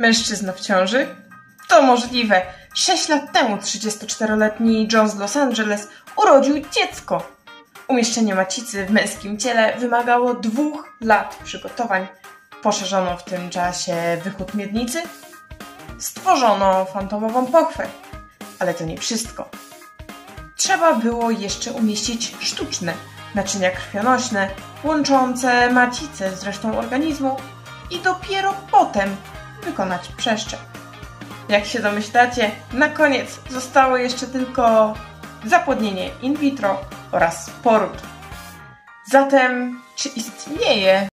Mężczyzna w ciąży? To możliwe. Sześć lat temu 34-letni John z Los Angeles urodził dziecko. Umieszczenie macicy w męskim ciele wymagało dwóch lat przygotowań. Poszerzono w tym czasie wychód miednicy. Stworzono fantomową pochwę. Ale to nie wszystko. Trzeba było jeszcze umieścić sztuczne naczynia krwionośne, łączące macicę z resztą organizmu i dopiero potem wykonać przeszczep. Jak się domyślacie, na koniec zostało jeszcze tylko zapłodnienie in vitro oraz poród. Zatem, czy istnieje